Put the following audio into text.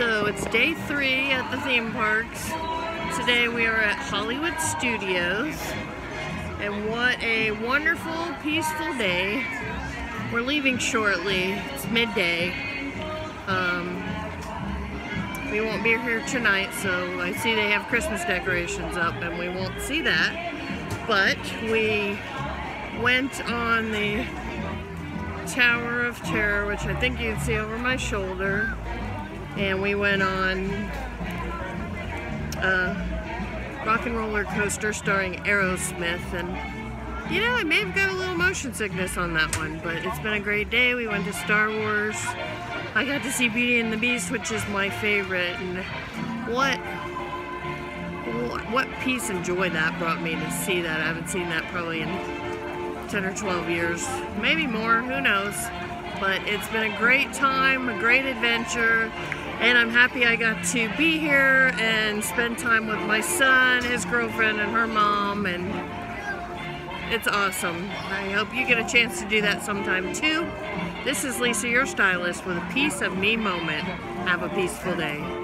So it's day three at the theme parks. Today we are at Hollywood Studios. And what a wonderful, peaceful day. We're leaving shortly. It's midday. Um, we won't be here tonight, so I see they have Christmas decorations up and we won't see that. But we went on the Tower of Terror, which I think you can see over my shoulder. And we went on a rock and roller coaster starring Aerosmith. And, you know, I may have got a little motion sickness on that one, but it's been a great day. We went to Star Wars. I got to see Beauty and the Beast, which is my favorite. And what what peace and joy that brought me to see that. I haven't seen that probably in 10 or 12 years, maybe more, who knows. But it's been a great time, a great adventure, and I'm happy I got to be here and spend time with my son, his girlfriend, and her mom, and it's awesome. I hope you get a chance to do that sometime too. This is Lisa, your stylist, with a peace of me moment. Have a peaceful day.